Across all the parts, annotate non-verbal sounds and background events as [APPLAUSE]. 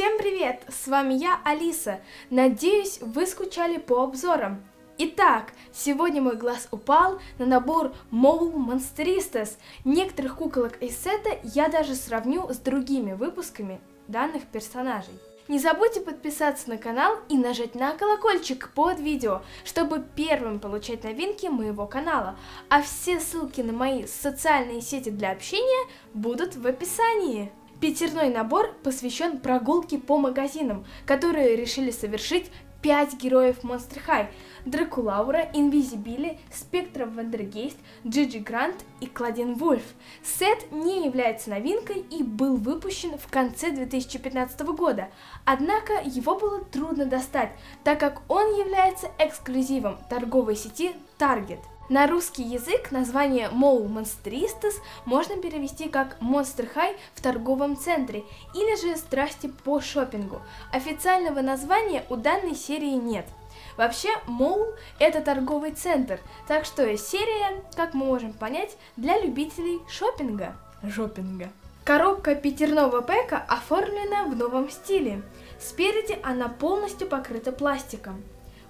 Всем привет! С вами я, Алиса. Надеюсь, вы скучали по обзорам. Итак, сегодня мой глаз упал на набор Mole Monsteristas. Некоторых куколок из сета я даже сравню с другими выпусками данных персонажей. Не забудьте подписаться на канал и нажать на колокольчик под видео, чтобы первым получать новинки моего канала. А все ссылки на мои социальные сети для общения будут в описании. Пятерной набор посвящен прогулке по магазинам, которые решили совершить 5 героев Monster High – Дракулаура, Инвизи Билли, Спектра Вандергейст, Джиджи Грант и Кладин Вульф. Сет не является новинкой и был выпущен в конце 2015 года, однако его было трудно достать, так как он является эксклюзивом торговой сети Target. На русский язык название Mall Monsteristas можно перевести как Monster High в торговом центре или же Страсти по шопингу. Официального названия у данной серии нет. Вообще, Mall это торговый центр, так что серия, как мы можем понять, для любителей шопинга. Шопинга. Коробка пятерного пэка оформлена в новом стиле. Спереди она полностью покрыта пластиком.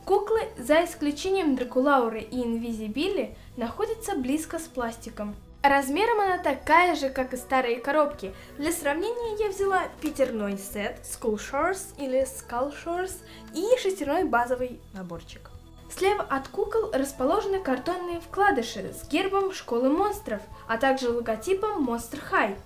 Куклы, за исключением Дракулауры и Инвизибили, находятся близко с пластиком. Размером она такая же, как и старые коробки. Для сравнения я взяла пятерной сет School Shores или Skull Shores и шестерной базовый наборчик. Слева от кукол расположены картонные вкладыши с гербом школы монстров, а также логотипом Monster High.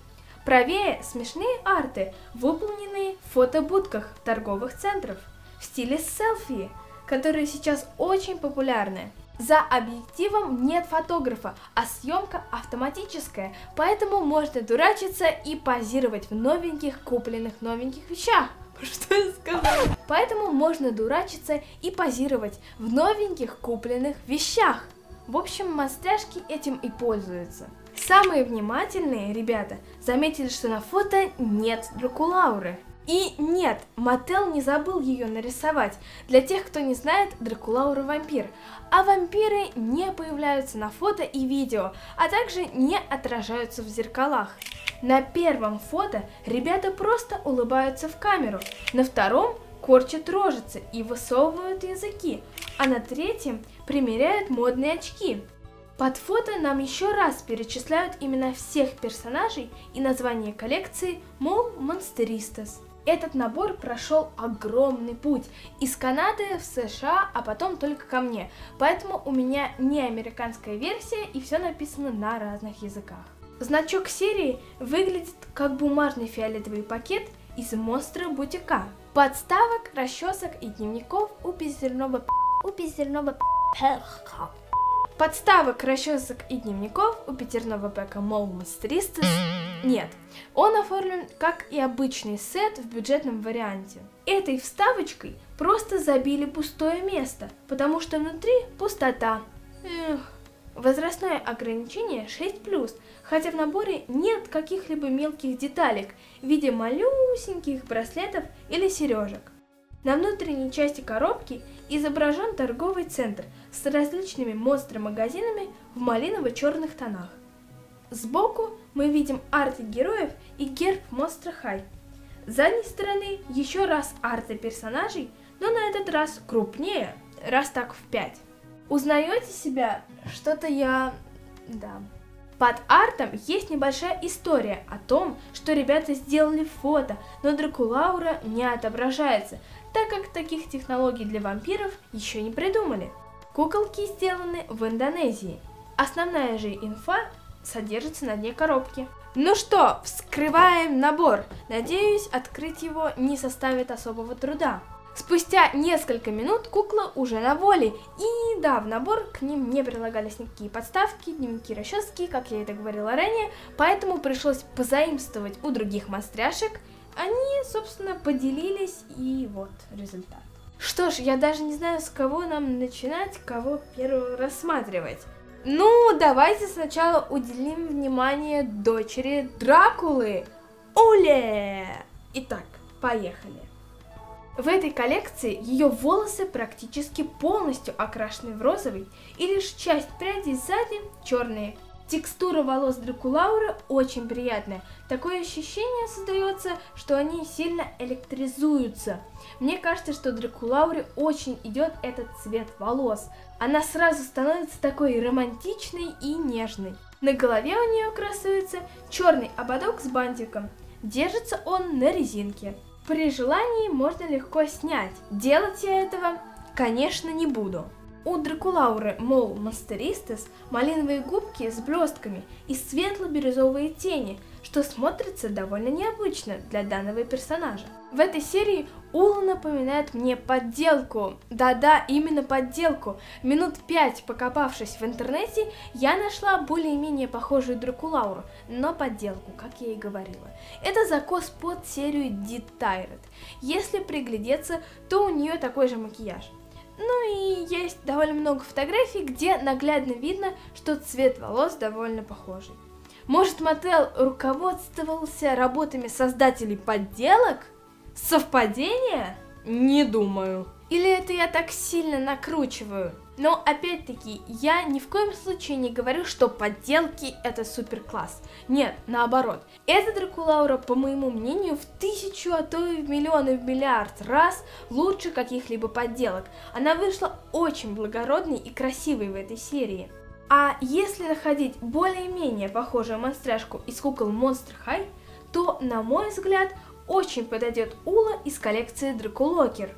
Правее смешные арты, выполненные в фотобудках торговых центров в стиле селфи – которые сейчас очень популярны. За объективом нет фотографа, а съемка автоматическая, поэтому можно дурачиться и позировать в новеньких купленных новеньких вещах. [LAUGHS] Что я сказала? Поэтому можно дурачиться и позировать в новеньких купленных вещах. В общем, мастяшки этим и пользуются. Самые внимательные ребята заметили, что на фото нет Дракулауры. И нет, Мотел не забыл ее нарисовать. Для тех, кто не знает, Дракулаура вампир. А вампиры не появляются на фото и видео, а также не отражаются в зеркалах. На первом фото ребята просто улыбаются в камеру, на втором корчат рожицы и высовывают языки, а на третьем примеряют модные очки. Под фото нам еще раз перечисляют имена всех персонажей и название коллекции Мол Монстеристас. Этот набор прошел огромный путь из Канады в США, а потом только ко мне. Поэтому у меня не американская версия и все написано на разных языках. Значок серии выглядит как бумажный фиолетовый пакет из монстра бутика. Подставок, расчесок и дневников у беззерного у беззерного Подставок, расчесок и дневников у пятерного пэка Молмас 300 нет. Он оформлен как и обычный сет в бюджетном варианте. Этой вставочкой просто забили пустое место, потому что внутри пустота. Эх. Возрастное ограничение 6+, хотя в наборе нет каких-либо мелких деталек в виде малюсеньких браслетов или сережек. На внутренней части коробки изображен торговый центр с различными монстр-магазинами в малиново-черных тонах. Сбоку мы видим арты героев и герб Monster High. С задней стороны еще раз арты персонажей, но на этот раз крупнее, раз так в пять. Узнаете себя? Что-то я... да. Под артом есть небольшая история о том, что ребята сделали фото, но Дракулаура не отображается, так как таких технологий для вампиров еще не придумали. Куколки сделаны в Индонезии. Основная же инфа содержится на дне коробки. Ну что, вскрываем набор. Надеюсь, открыть его не составит особого труда. Спустя несколько минут кукла уже на воле. И да, в набор к ним не прилагались никакие подставки, дневники, расчески, как я это говорила ранее, поэтому пришлось позаимствовать у других мастряшек. Они, собственно, поделились, и вот результат. Что ж, я даже не знаю, с кого нам начинать, кого первым рассматривать. Ну, давайте сначала уделим внимание дочери Дракулы, Уле. Итак, поехали. В этой коллекции ее волосы практически полностью окрашены в розовый, и лишь часть прядей сзади черные. Текстура волос Дракулауры очень приятная. Такое ощущение создается, что они сильно электризуются. Мне кажется, что Дракулауре очень идет этот цвет волос. Она сразу становится такой романтичной и нежной. На голове у нее красуется черный ободок с бантиком. Держится он на резинке. При желании можно легко снять. Делать я этого, конечно, не буду. У Дракулауры Мол Мастеристес малиновые губки с блестками и светло-бирюзовые тени, что смотрится довольно необычно для данного персонажа. В этой серии Ула напоминает мне подделку. Да-да, именно подделку. Минут пять покопавшись в интернете, я нашла более-менее похожую Дракулауру, но подделку, как я и говорила. Это закос под серию Tyrant. Если приглядеться, то у нее такой же макияж. Ну и есть довольно много фотографий, где наглядно видно, что цвет волос довольно похожий. Может, Мотел руководствовался работами создателей подделок? Совпадение? Не думаю. Или это я так сильно накручиваю? Но опять-таки, я ни в коем случае не говорю, что подделки это супер класс. Нет, наоборот. Эта Дракулаура, по моему мнению, в тысячу, а то и в миллион и в миллиард раз лучше каких-либо подделок. Она вышла очень благородной и красивой в этой серии. А если находить более-менее похожую монстряшку из кукол Monster High, то, на мой взгляд, очень подойдет Ула из коллекции Дракулокер.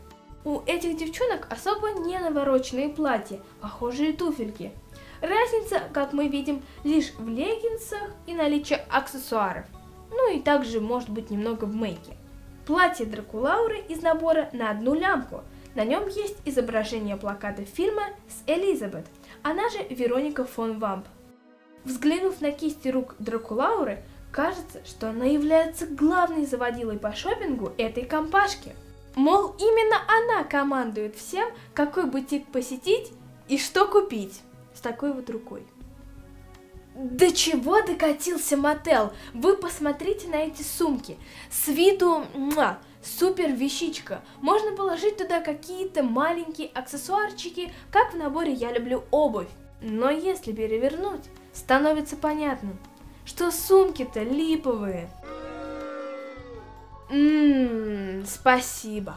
У этих девчонок особо не навороченные платья, похожие туфельки. Разница, как мы видим, лишь в леггинсах и наличии аксессуаров. Ну и также может быть немного в мейке. Платье Дракулауры из набора на одну лямку. На нем есть изображение плаката фильма с Элизабет, она же Вероника фон Вамп. Взглянув на кисти рук Дракулауры, кажется, что она является главной заводилой по шопингу этой компашки – Мол, именно она командует всем, какой бутик посетить и что купить. С такой вот рукой. До чего докатился мотел? Вы посмотрите на эти сумки. С виду муа, супер вещичка. Можно положить туда какие-то маленькие аксессуарчики, как в наборе «Я люблю обувь». Но если перевернуть, становится понятно, что сумки-то липовые. Ммм, спасибо.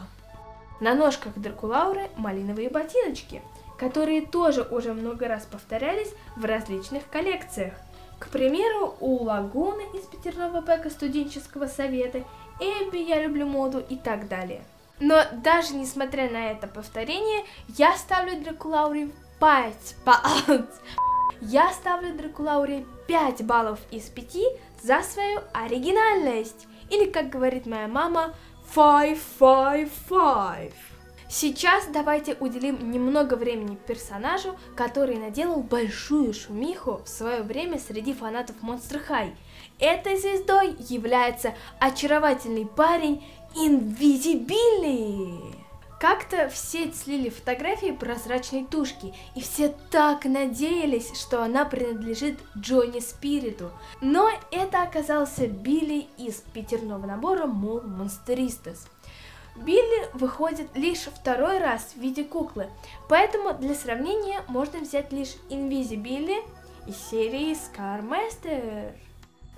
На ножках Дракулауры малиновые ботиночки, которые тоже уже много раз повторялись в различных коллекциях. К примеру, у Лагуны из Петерного Пэка студенческого совета, Эбби «Я люблю моду» и так далее. Но даже несмотря на это повторение, я ставлю Дракулауре 5 баллов. Я ставлю Дракулауре 5 баллов из 5 за свою оригинальность. Или, как говорит моя мама, five, five, five. Сейчас давайте уделим немного времени персонажу, который наделал большую шумиху в свое время среди фанатов Monster High. Этой звездой является очаровательный парень Инвизибили. Как-то в сеть слили фотографии прозрачной тушки, и все так надеялись, что она принадлежит Джонни Спириту. Но это оказался Билли из пятерного набора Мол Монстеристес. Билли выходит лишь второй раз в виде куклы, поэтому для сравнения можно взять лишь Инвизибили из серии Scarmaster.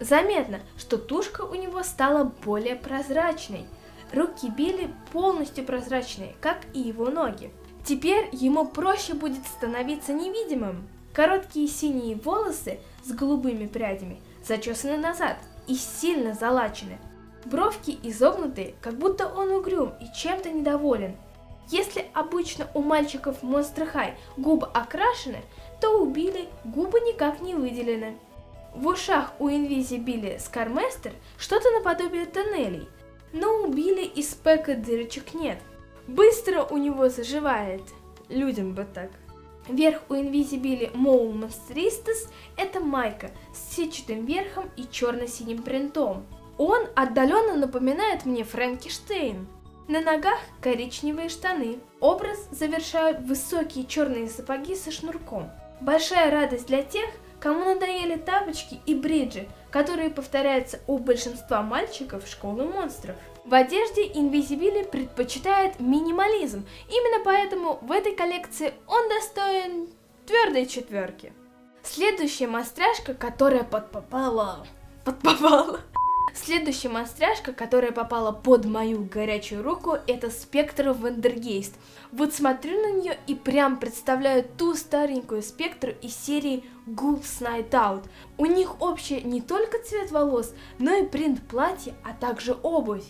Заметно, что тушка у него стала более прозрачной – Руки Билли полностью прозрачные, как и его ноги. Теперь ему проще будет становиться невидимым. Короткие синие волосы с голубыми прядями зачесаны назад и сильно залачены. Бровки изогнутые, как будто он угрюм и чем-то недоволен. Если обычно у мальчиков Monster High губы окрашены, то у Билли губы никак не выделены. В ушах у Инвизи Билли Скарместер что-то наподобие тоннелей – но убили из Пэка дырочек нет. Быстро у него заживает. Людям бы так. Верх у Инвизибили Моу Монстристес – это майка с сетчатым верхом и черно-синим принтом. Он отдаленно напоминает мне Франкенштейн. На ногах коричневые штаны. Образ завершают высокие черные сапоги со шнурком. Большая радость для тех, кому надоели тапочки и бриджи, которые повторяются у большинства мальчиков школы монстров. В одежде Инвизибили предпочитает минимализм, именно поэтому в этой коллекции он достоин твердой четверки. Следующая монстряшка, которая подпопала... Подпопала... Следующая монстряшка, которая попала под мою горячую руку, это Спектр Вандергейст. Вот смотрю на нее и прям представляю ту старенькую Спектру из серии Ghouls Night Out. У них общий не только цвет волос, но и принт платья, а также обувь.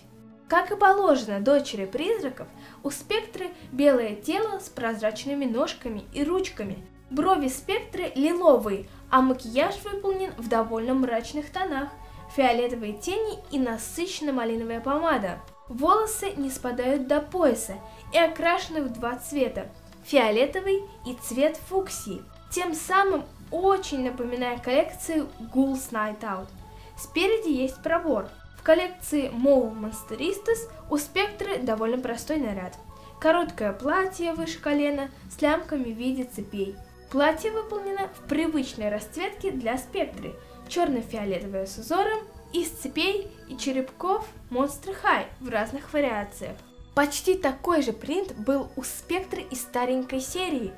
Как и положено дочери призраков, у Спектры белое тело с прозрачными ножками и ручками. Брови Спектры лиловые, а макияж выполнен в довольно мрачных тонах фиолетовые тени и насыщенно малиновая помада. Волосы не спадают до пояса и окрашены в два цвета – фиолетовый и цвет фуксии, тем самым очень напоминая коллекцию Ghouls Night Out. Спереди есть пробор. В коллекции Mole Monsteristas у Спектры довольно простой наряд. Короткое платье выше колена с лямками в виде цепей. Платье выполнено в привычной расцветке для Спектры – черно-фиолетовое с узором, из цепей и черепков Monster High в разных вариациях. Почти такой же принт был у спектра из старенькой серии.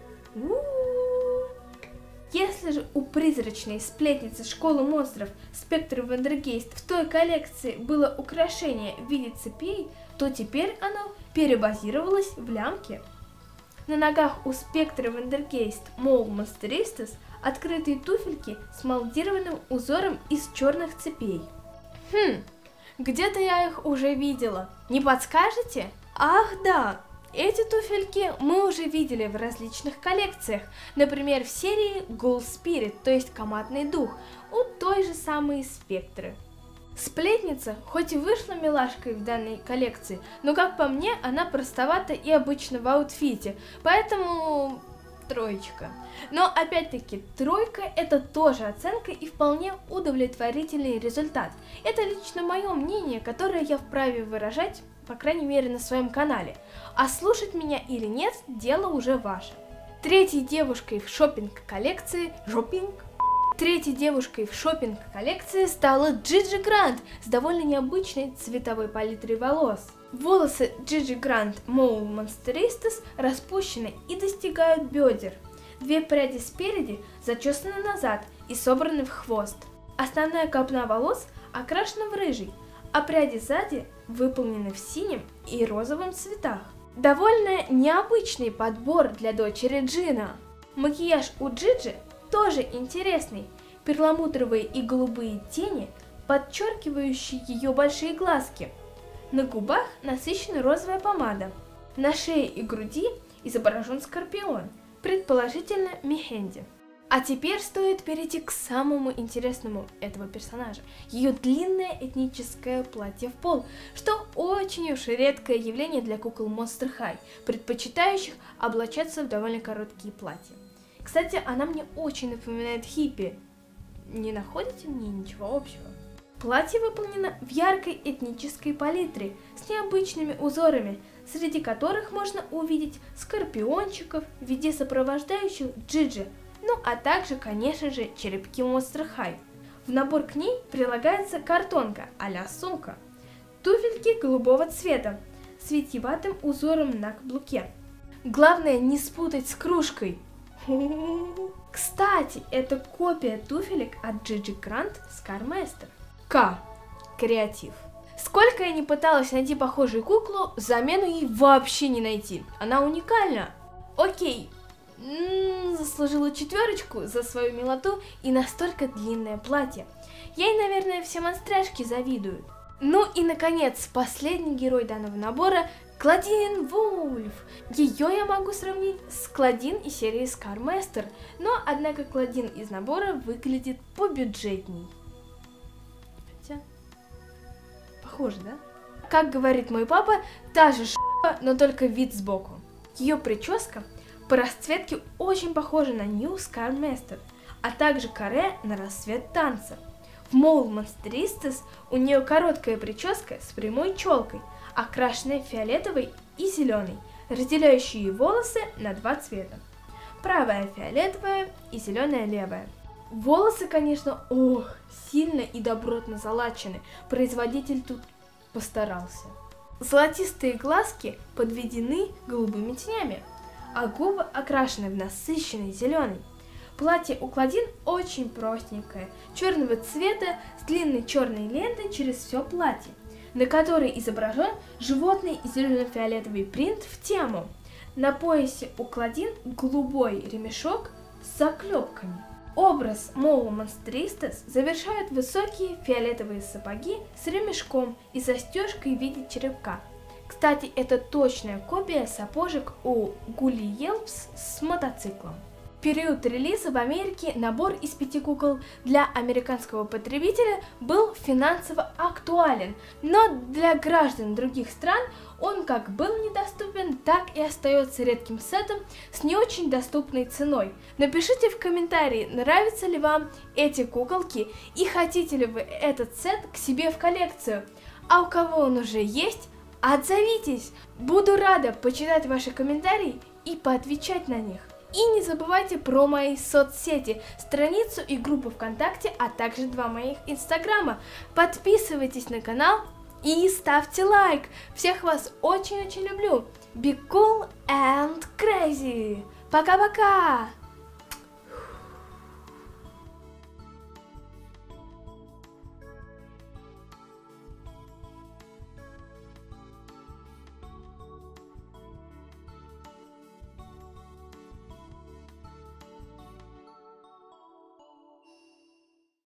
Если же у призрачной сплетницы школы монстров Спектр Вандергейст в той коллекции было украшение в виде цепей, то теперь оно перебазировалось в лямки. На ногах у Спектра Вандергейст Mall Monsteristas открытые туфельки с молдированным узором из черных цепей. Хм, где-то я их уже видела. Не подскажете? Ах, да, эти туфельки мы уже видели в различных коллекциях, например, в серии Ghoul Spirit, то есть командный дух, у той же самой Спектры. Сплетница, хоть и вышла милашкой в данной коллекции, но как по мне, она простовата и обычно в аутфите, поэтому троечка. Но опять-таки, тройка это тоже оценка и вполне удовлетворительный результат. Это лично мое мнение, которое я вправе выражать, по крайней мере, на своем канале. А слушать меня или нет, дело уже ваше. Третьей девушкой в шопинг коллекции шопинг Третьей девушкой в шопинг коллекции стала Джиджи Грант с довольно необычной цветовой палитрой волос. Волосы Джиджи Грант Моу Монстеристас распущены и достигают бедер. Две пряди спереди зачесаны назад и собраны в хвост. Основная копна волос окрашена в рыжий, а пряди сзади выполнены в синем и розовом цветах. Довольно необычный подбор для дочери Джина. Макияж у Джиджи тоже интересный. Перламутровые и голубые тени, подчеркивающие ее большие глазки – на губах насыщена розовая помада. На шее и груди изображен скорпион, предположительно Мехенди. А теперь стоит перейти к самому интересному этого персонажа. Ее длинное этническое платье в пол, что очень уж редкое явление для кукол Monster High, предпочитающих облачаться в довольно короткие платья. Кстати, она мне очень напоминает хиппи. Не находите мне ничего общего? Платье выполнено в яркой этнической палитре с необычными узорами, среди которых можно увидеть скорпиончиков в виде сопровождающих джиджи, ну а также, конечно же, черепки Monster High. В набор к ней прилагается картонка а сумка, туфельки голубого цвета с витиеватым узором на каблуке. Главное не спутать с кружкой. Кстати, это копия туфелек от Gigi Grant Scarmaster. К. Креатив. Сколько я не пыталась найти похожую куклу, замену ей вообще не найти. Она уникальна. Окей, м-м, заслужила четверочку за свою милоту и настолько длинное платье. Ей, наверное, все монстряшки завидуют. Ну и, наконец, последний герой данного набора – Кладин Вульф. Ее я могу сравнить с Кладин из серии Scarmaster, но, однако, Кладин из набора выглядит побюджетней. Похоже, да? Как говорит мой папа, та же ш**а, но только вид сбоку. Ее прическа по расцветке очень похожа на New Scarmaster, а также каре на рассвет танца. В Mole Monsteristas у нее короткая прическа с прямой челкой, окрашенная фиолетовой и зеленой, разделяющие волосы на два цвета. Правая фиолетовая и зеленая левая. Волосы, конечно, ох, сильно и добротно залачены. Производитель тут постарался. Золотистые глазки подведены голубыми тенями, а губы окрашены в насыщенный зеленый. Платье у Клодин очень простенькое, черного цвета с длинной черной лентой через все платье, на которой изображен животный и зелено-фиолетовый принт в тему. На поясе у Клодин голубой ремешок с заклепками. Образ Моу Монстристес завершают высокие фиолетовые сапоги с ремешком и застежкой в виде черепка. Кстати, это точная копия сапожек у Гули Елпс с мотоциклом период релиза в Америке набор из пяти кукол для американского потребителя был финансово актуален, но для граждан других стран он как был недоступен, так и остается редким сетом с не очень доступной ценой. Напишите в комментарии, нравятся ли вам эти куколки и хотите ли вы этот сет к себе в коллекцию. А у кого он уже есть, отзовитесь! Буду рада почитать ваши комментарии и поотвечать на них. И не забывайте про мои соцсети, страницу и группу ВКонтакте, а также два моих инстаграма. Подписывайтесь на канал и ставьте лайк. Всех вас очень-очень люблю. Be cool and crazy. Пока-пока!